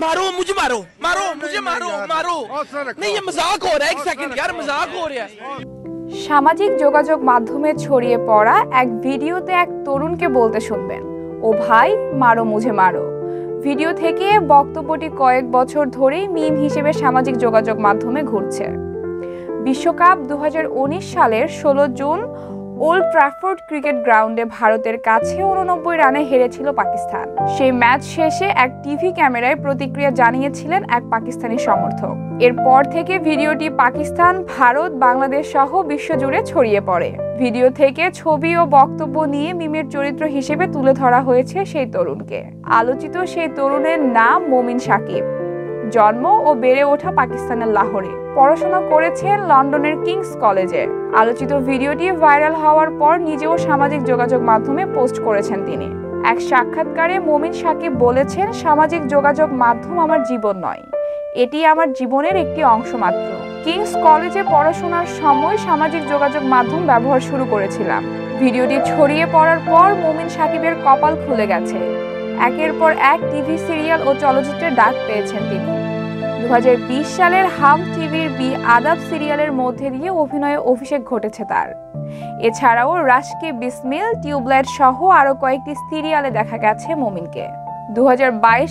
मारो मुझे मारो मारो मुझे मारो मारो नहीं ये मजाक हो रहा है एक सेकंड यार मजाक हो रहा है সামাজিক যোগাযোগ মাধ্যমে ছড়িয়ে পড়া এক ভিডিওতে এক তরুণকে বলতে শুনবেন ও ভাই মারো মুঝে মারো ভিডিও থেকে বক্তব্যটি কয়েক বছর ধরেই মিম হিসেবে সামাজিক যোগাযোগ মাধ্যমে ঘুরছে বিশ্বকাপ দু সালের ষোলো জুন ওল্ড ট্রাফোর্ড ক্রিকেট গ্রাউন্ডে ভারতের কাছে উননব্বই রানে হেরেছিল পাকিস্তান। সেই ম্যাচ শেষে এক টিভি ক্যামেরায় প্রতিক্রিয়া জানিয়েছিলেন এক পাকিস্তানি সমর্থক। এরপর থেকে ভিডিওটি পাকিস্তান, ভারত, বাংলাদেশ সহ বিশ্বজুড়ে ছড়িয়ে পড়ে। ভিডিও থেকে ছবি ও বক্তব্য নিয়ে মিমের চরিত্র হিসেবে তুলে ধরা হয়েছে সেই তরুণকে। আলোচিত সেই তরুণের নাম মোমিন সাকিব। জন্ম ও বেড়ে ওঠা পাকিস্তানের লাহোরে। পড়াশোনা করেছেন লন্ডনের কিংস কলেজে। আলোচিত ভিডিওটি ভাইরাল হওয়ার পর নিজেও সামাজিক যোগাযোগ মাধ্যমে পোস্ট করেছেন তিনি। এক সাক্ষাৎকারে মমিন সাকিব বলেছেন, সামাজিক যোগাযোগ মাধ্যম আমার জীবন নয়। এটি আমার জীবনের একটি অংশ মাত্র। কিংস কলেজে পড়াশোনার সময় সামাজিক যোগাযোগ মাধ্যম ব্যবহার শুরু করেছিলাম। ভিডিওটি ছড়িয়ে পড়ার পর মুমিন সাকিবের কপাল খুলে গেছে। একের পর এক টিভি সিরিয়াল ও চলচ্চিত্রের ডাক পেয়েছেন তিনি। দু হাজার বিশ সালের হাম টিভির বি আদাব সিরিয়ালের মধ্যে দিয়ে অভিনয়ে অভিষেক ঘটেছে তার। এছাড়াও রাশকে বিসমিল, টিউবলাইট সহ আরও কয়েকটি সিরিয়ালে দেখা গেছে মমিনকে। দু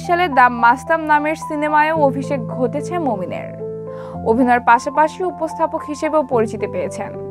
সালে দাম মাস্তাম নামের সিনেমায়ও অভিষেক ঘটেছে মমিনের। অভিনয়ের পাশাপাশি উপস্থাপক হিসেবেও পরিচিতি পেয়েছেন।